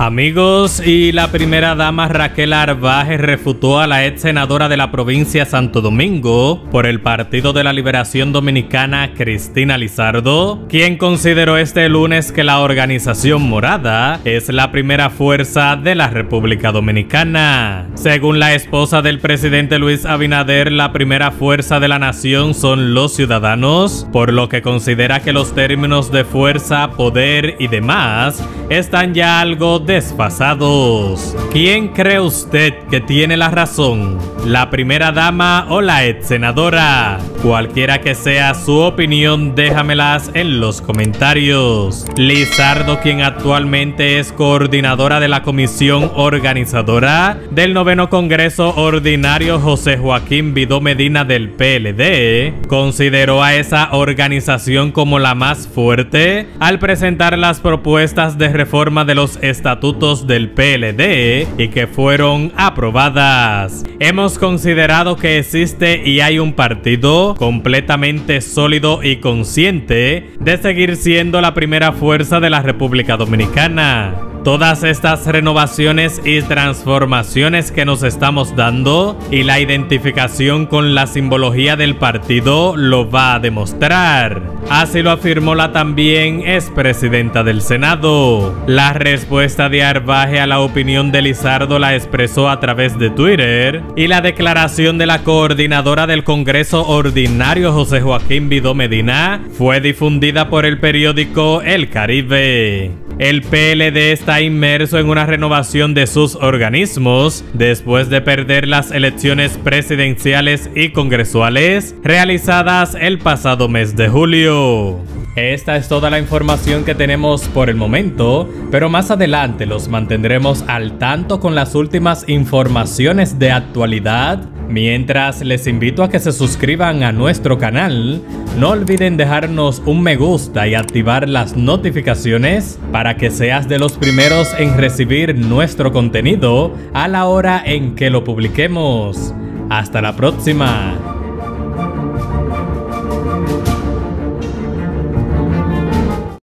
Amigos, y la primera dama Raquel Arbaje refutó a la ex senadora de la provincia Santo Domingo por el Partido de la Liberación Dominicana Cristina Lizardo, quien consideró este lunes que la organización morada es la primera fuerza de la República Dominicana. Según la esposa del presidente Luis Abinader, la primera fuerza de la nación son los ciudadanos, por lo que considera que los términos de fuerza, poder y demás están ya algo desfasados. ¿Quién cree usted que tiene la razón? ¿La primera dama o la ex senadora? Cualquiera que sea su opinión, déjamelas en los comentarios. Lizardo, quien actualmente es coordinadora de la comisión organizadora del noveno Congreso Ordinario José Joaquín Vidó Medina del PLD, consideró a esa organización como la más fuerte al presentar las propuestas de reforma de los estatutos del PLD y que fueron aprobadas. Hemos considerado que existe y hay un partido completamente sólido y consciente de seguir siendo la primera fuerza de la República Dominicana. Todas estas renovaciones y transformaciones que nos estamos dando y la identificación con la simbología del partido lo va a demostrar. Así lo afirmó la también expresidenta del Senado. La respuesta de Arbaje a la opinión de Lizardo la expresó a través de Twitter y la declaración de la coordinadora del Congreso Ordinario José Joaquín Vidó Medina fue difundida por el periódico El Caribe. El PLD está inmerso en una renovación de sus organismos después de perder las elecciones presidenciales y congresuales realizadas el pasado mes de julio. Esta es toda la información que tenemos por el momento, pero más adelante los mantendremos al tanto con las últimas informaciones de actualidad Mientras les invito a que se suscriban a nuestro canal, no olviden dejarnos un me gusta y activar las notificaciones para que seas de los primeros en recibir nuestro contenido a la hora en que lo publiquemos. Hasta la próxima.